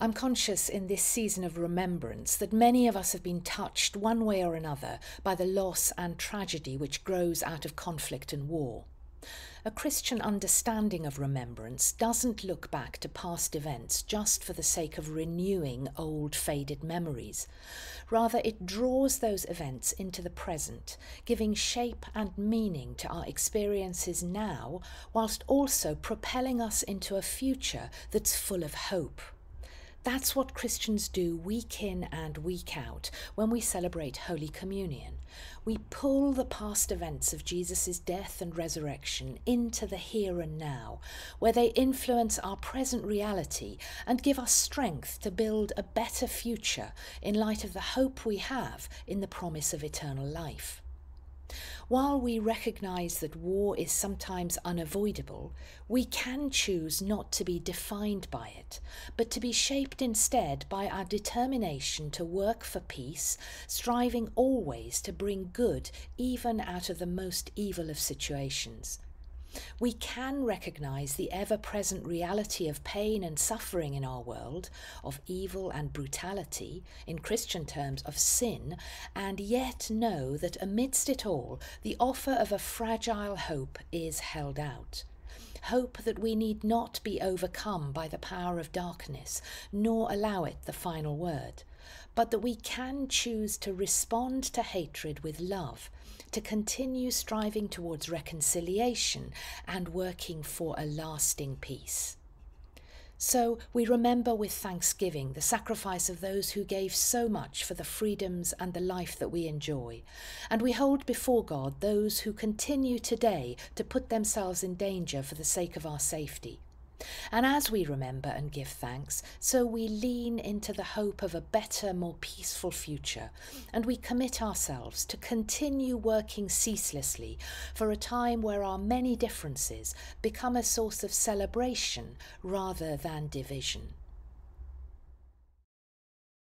I'm conscious in this season of remembrance that many of us have been touched one way or another by the loss and tragedy which grows out of conflict and war. A Christian understanding of remembrance doesn't look back to past events just for the sake of renewing old faded memories. Rather, it draws those events into the present, giving shape and meaning to our experiences now, whilst also propelling us into a future that's full of hope. That's what Christians do week in and week out when we celebrate Holy Communion. We pull the past events of Jesus' death and resurrection into the here and now, where they influence our present reality and give us strength to build a better future in light of the hope we have in the promise of eternal life. While we recognise that war is sometimes unavoidable, we can choose not to be defined by it, but to be shaped instead by our determination to work for peace, striving always to bring good even out of the most evil of situations. We can recognize the ever present reality of pain and suffering in our world, of evil and brutality, in Christian terms of sin, and yet know that amidst it all, the offer of a fragile hope is held out. Hope that we need not be overcome by the power of darkness, nor allow it the final word, but that we can choose to respond to hatred with love to continue striving towards reconciliation and working for a lasting peace. So we remember with thanksgiving the sacrifice of those who gave so much for the freedoms and the life that we enjoy, and we hold before God those who continue today to put themselves in danger for the sake of our safety. And as we remember and give thanks, so we lean into the hope of a better, more peaceful future, and we commit ourselves to continue working ceaselessly for a time where our many differences become a source of celebration rather than division.